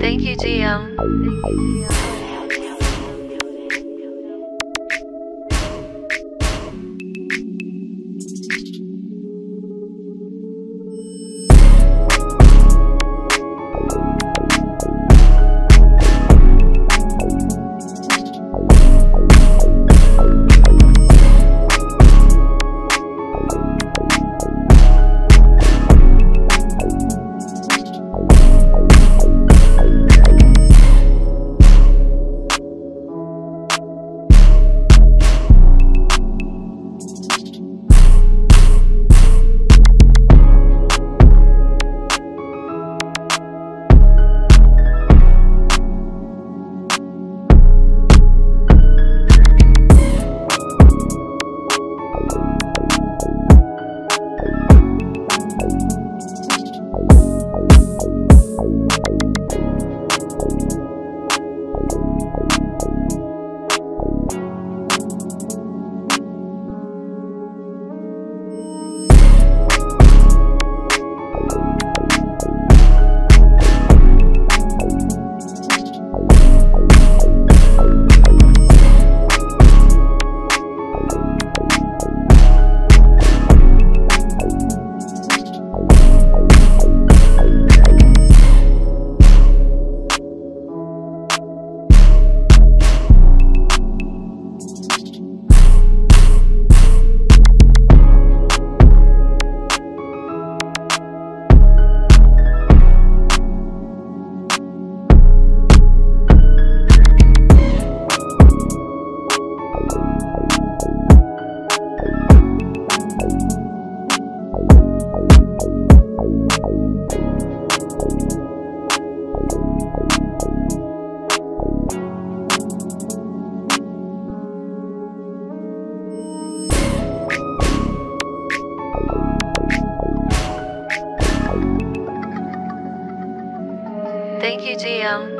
Thank you, GM. Thank you, DM.